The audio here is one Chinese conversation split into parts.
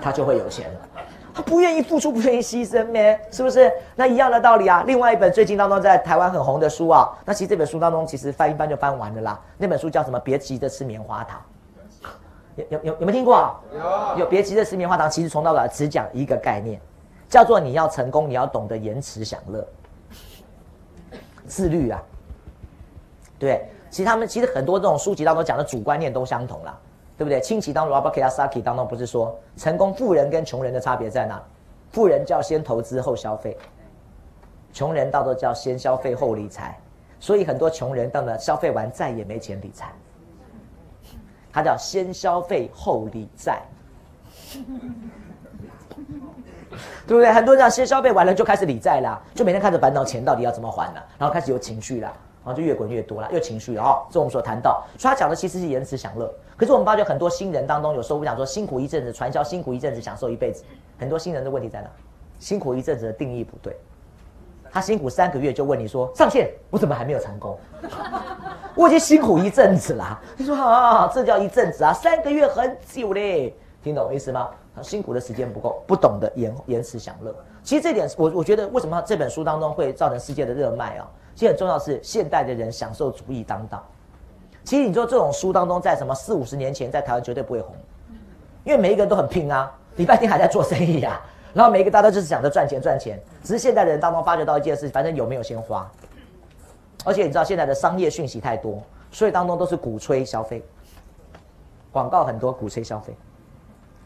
他就会有钱了。他不愿意付出，不愿意牺牲咩？是不是？那一样的道理啊。另外一本最近当中在台湾很红的书啊，那其实这本书当中其实翻一翻就翻完了啦。那本书叫什么？别急着吃棉花糖。有有有有没有听过啊？有。有别急着吃棉花糖，其实从到尾只讲一个概念，叫做你要成功，你要懂得延迟享乐，自律啊。对，其实他们其实很多这种书籍当中讲的主观念都相同啦。对不对？清奇当中，Robert Kiyosaki 当中不是说，成功富人跟穷人的差别在哪？富人叫先投资后消费，穷人到都叫先消费后理财。所以很多穷人到了消费完再也没钱理财。他叫先消费后理财，对不对？很多人先消费完了就开始理债啦，就每天开始烦恼钱到底要怎么还了，然后开始有情绪了。然后就越滚越多了，又情绪了哈。这我们所谈到，所以他讲的其实是延迟享乐。可是我们发觉很多新人当中，有时候我们讲说辛苦一阵子，传销辛苦一阵子，享受一辈子。很多新人的问题在哪？辛苦一阵子的定义不对。他辛苦三个月就问你说上线，我怎么还没有成功？我已经辛苦一阵子了。你说啊，这叫一阵子啊，三个月很久嘞，听懂我意思吗？他辛苦的时间不够，不懂得延延迟享乐。其实这点我我觉得为什么这本书当中会造成世界的热卖啊？其实很重要是现代的人享受主义当道。其实你说这种书当中，在什么四五十年前在台湾绝对不会红，因为每一个人都很拼啊，礼拜天还在做生意啊，然后每一个大家就是想着赚钱赚钱。只是现代的人当中发觉到一件事，反正有没有先花。而且你知道现在的商业讯息太多，所以当中都是鼓吹消费，广告很多鼓吹消费。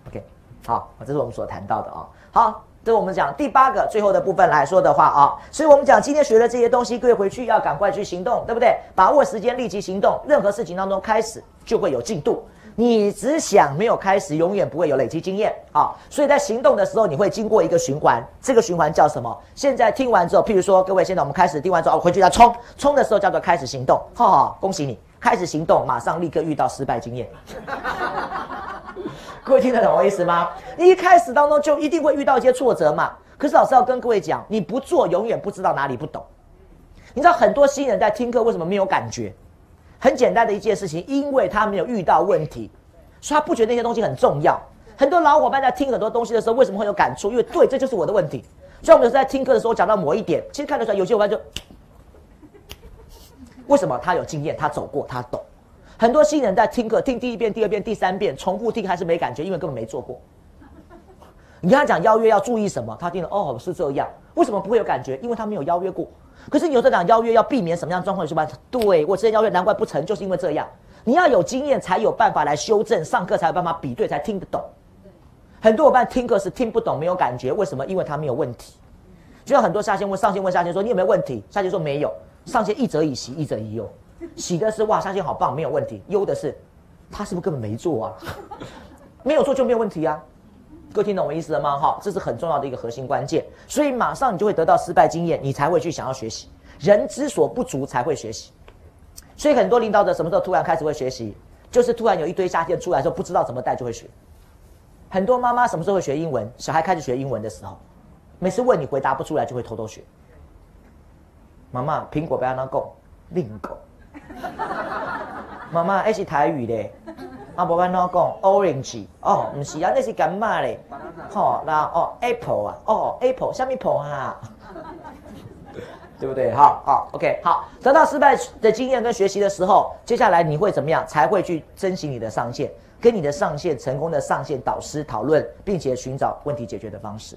OK，好，这是我们所谈到的啊。好。这我们讲第八个最后的部分来说的话啊，所以我们讲今天学的这些东西，各位回去要赶快去行动，对不对？把握时间，立即行动。任何事情当中开始就会有进度，你只想没有开始，永远不会有累积经验啊。所以在行动的时候，你会经过一个循环，这个循环叫什么？现在听完之后，譬如说各位，现在我们开始听完之后，我回去要冲，冲的时候叫做开始行动，哈哈，恭喜你，开始行动，马上立刻遇到失败经验。各位听得懂我意思吗？你一开始当中就一定会遇到一些挫折嘛。可是老师要跟各位讲，你不做永远不知道哪里不懂。你知道很多新人在听课为什么没有感觉？很简单的一件事情，因为他没有遇到问题，所以他不觉得那些东西很重要。很多老伙伴在听很多东西的时候，为什么会有感触？因为对，这就是我的问题。所以我们有时在听课的时候讲到某一点，其实看得出来有些伙伴就为什么他有经验，他走过，他懂。很多新人在听课，听第一遍、第二遍、第三遍，重复听还是没感觉，因为根本没做过。你跟他讲邀约要注意什么，他听了哦是这样，为什么不会有感觉？因为他没有邀约过。可是你有时候讲邀约要避免什么样状况？你说吧，对我之前邀约难怪不成，就是因为这样。你要有经验才有办法来修正，上课才有办法比对，才听得懂。很多伙伴听课是听不懂，没有感觉，为什么？因为他没有问题。就像很多下线问上线问下线说你有没有问题？下线说没有。上线一则以喜，一则以忧。喜的是哇，下线好棒，没有问题。忧的是，他是不是根本没做啊？没有做就没有问题啊。各位听懂我意思了吗？哈，这是很重要的一个核心关键。所以马上你就会得到失败经验，你才会去想要学习。人之所不足才会学习。所以很多领导者什么时候突然开始会学习？就是突然有一堆下线出来之后，不知道怎么带就会学。很多妈妈什么时候会学英文？小孩开始学英文的时候，每次问你回答不出来，就会偷偷学。妈妈，苹果不要那够，另狗。妈妈，那是台语的，啊，无安怎讲？Orange，哦，不是啊，那是干嘛嘞？好，那哦，Apple 啊，哦，Apple，什么 Apple 啊？对不对？好，好，OK，好，得到失败的经验跟学习的时候，接下来你会怎么样？才会去珍惜你的上限，跟你的上限成功的上限导师讨论，并且寻找问题解决的方式。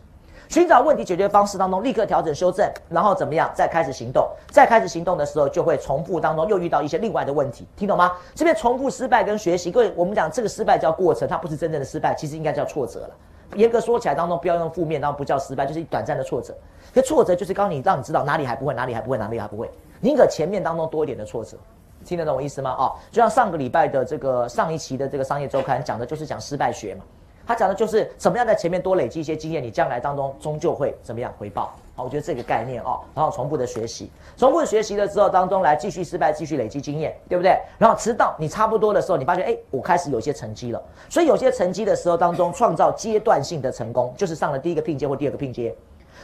寻找问题解决方式当中，立刻调整修正，然后怎么样？再开始行动。再开始行动的时候，就会重复当中又遇到一些另外的问题，听懂吗？这边重复失败跟学习，各位，我们讲这个失败叫过程，它不是真正的失败，其实应该叫挫折了。严格说起来当中，不要用负面，当中不叫失败，就是短暂的挫折。这挫折就是刚你，让你知道哪里还不会，哪里还不会，哪里还不会。宁可前面当中多一点的挫折，听得懂我意思吗？哦，就像上个礼拜的这个上一期的这个商业周刊讲的就是讲失败学嘛。他讲的就是怎么样在前面多累积一些经验，你将来当中终究会怎么样回报？好，我觉得这个概念哦，然后重复的学习，重复的学习了之后当中来继续失败，继续累积经验，对不对？然后直到你差不多的时候，你发现哎，我开始有些成绩了。所以有些成绩的时候当中，创造阶段性的成功，就是上了第一个拼接或第二个拼接，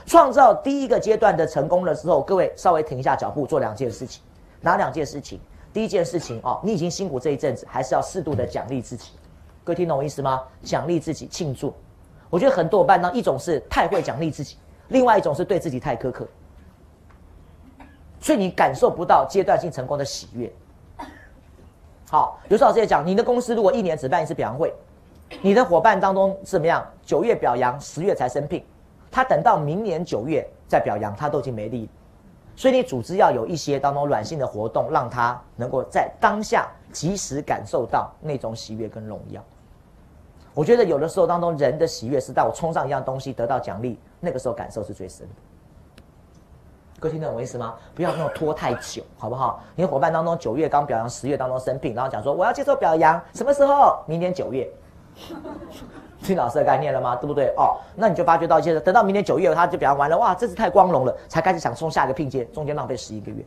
创造第一个阶段的成功的时候，各位稍微停一下脚步，做两件事情，哪两件事情？第一件事情哦，你已经辛苦这一阵子，还是要适度的奖励自己。各位听懂我意思吗？奖励自己，庆祝。我觉得很多伙伴呢，一种是太会奖励自己，另外一种是对自己太苛刻，所以你感受不到阶段性成功的喜悦。好，刘老师也讲，你的公司如果一年只办一次表扬会，你的伙伴当中怎么样？九月表扬，十月才生病，他等到明年九月再表扬，他都已经没力。所以你组织要有一些当中软性的活动，让他能够在当下及时感受到那种喜悦跟荣耀。我觉得有的时候当中，人的喜悦是在我冲上一样东西得到奖励，那个时候感受是最深的。各位听懂我意思吗？不要那种拖太久，好不好？你的伙伴当中九月刚表扬，十月当中生病，然后讲说我要接受表扬，什么时候？明年九月。听老师的概念了吗？对不对？哦，那你就发觉到一些，等到明年九月他就表扬完了，哇，这次太光荣了，才开始想冲下一个聘阶，中间浪费十一个月，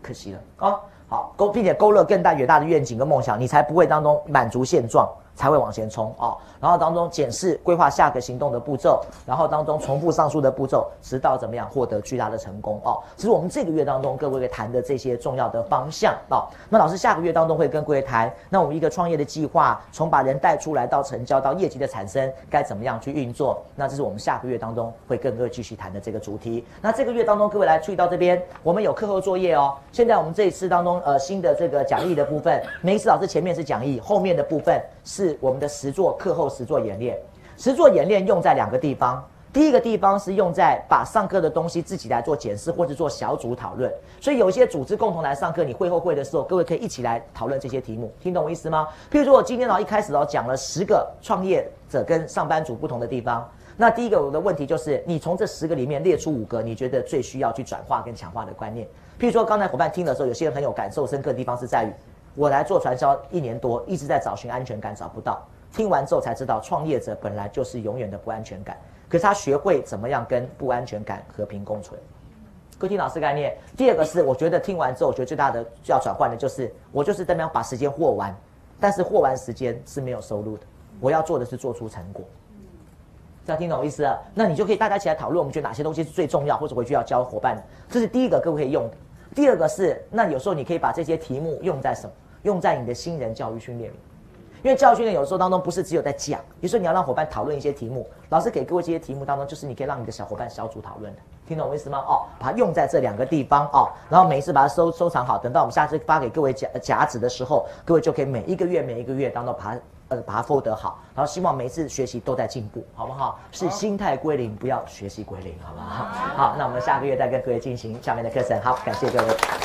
可惜了啊。好勾，并且勾勒更大远大的愿景跟梦想，你才不会当中满足现状。才会往前冲啊！然后当中检视规划下个行动的步骤，然后当中重复上述的步骤，直到怎么样获得巨大的成功哦。这是我们这个月当中各位会谈的这些重要的方向啊。那老师下个月当中会跟各位谈，那我们一个创业的计划，从把人带出来到成交到业绩的产生，该怎么样去运作？那这是我们下个月当中会跟各位继续谈的这个主题。那这个月当中各位来注意到这边，我们有课后作业哦。现在我们这一次当中呃新的这个讲义的部分，每一次老师前面是讲义，后面的部分。是我们的实作课后实作演练，实作演练用在两个地方。第一个地方是用在把上课的东西自己来做检视，或者做小组讨论。所以有一些组织共同来上课，你会后会的时候，各位可以一起来讨论这些题目，听懂我意思吗？譬如说我今天呢一开始哦讲了十个创业者跟上班族不同的地方，那第一个我的问题就是，你从这十个里面列出五个你觉得最需要去转化跟强化的观念。譬如说刚才伙伴听的时候，有些人很有感受深刻的地方是在于。我来做传销一年多，一直在找寻安全感，找不到。听完之后才知道，创业者本来就是永远的不安全感。可是他学会怎么样跟不安全感和平共存。各位听老师概念。第二个是，我觉得听完之后，我觉得最大的要转换的就是，我就是这边把时间货完，但是货完时间是没有收入的。我要做的是做出成果。这样听懂意思了？那你就可以大家一起来讨论，我们觉得哪些东西是最重要，或者回去要教伙伴的。这是第一个，各位可以用。第二个是，那有时候你可以把这些题目用在什么？用在你的新人教育训练里，因为教育训练有时候当中不是只有在讲，比如说你要让伙伴讨论一些题目，老师给各位这些题目当中，就是你可以让你的小伙伴小组讨论的，听懂我意思吗？哦，把它用在这两个地方哦，然后每一次把它收收藏好，等到我们下次发给各位夹夹子的时候，各位就可以每一个月每一个月当中把它呃把它 fold 好，然后希望每一次学习都在进步，好不好？是心态归零，不要学习归零，好不好？好，那我们下个月再跟各位进行下面的课程，好，感谢各位。